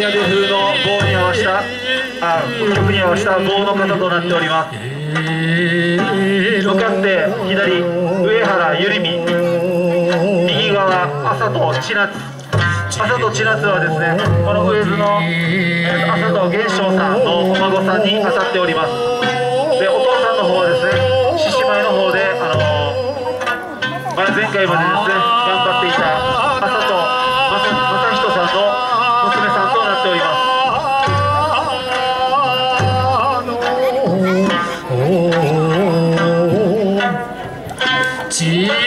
の坊に合わした曲に合わせた棒の方となっております。向かって左上原ゆりみ右側朝と千夏。朝と千夏はですねこの上津の朝と玄翔さんのお孫さんに当たっております。でお父さんの方はですね獅子舞の方であのまだ前回までですね頑張っていた Smash!